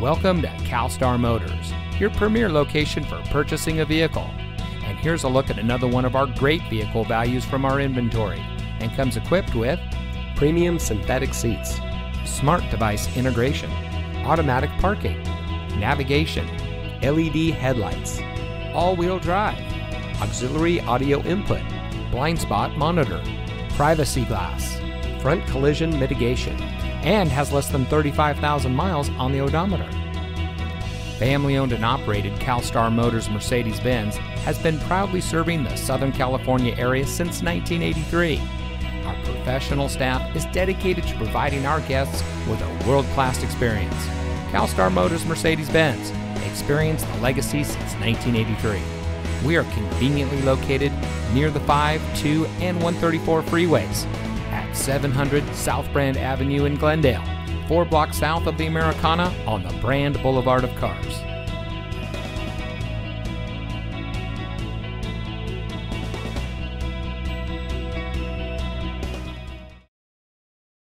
Welcome to CalStar Motors, your premier location for purchasing a vehicle. And here's a look at another one of our great vehicle values from our inventory and comes equipped with premium synthetic seats, smart device integration, automatic parking, navigation, LED headlights, all-wheel drive, auxiliary audio input, blind spot monitor, privacy glass, front collision mitigation, and has less than 35,000 miles on the odometer. Family owned and operated CalStar Motors Mercedes Benz has been proudly serving the Southern California area since 1983. Our professional staff is dedicated to providing our guests with a world class experience. CalStar Motors Mercedes Benz, experience the legacy since 1983. We are conveniently located near the 5, 2, and 134 freeways at 700 South Brand Avenue in Glendale, four blocks south of the Americana on the Brand Boulevard of Cars.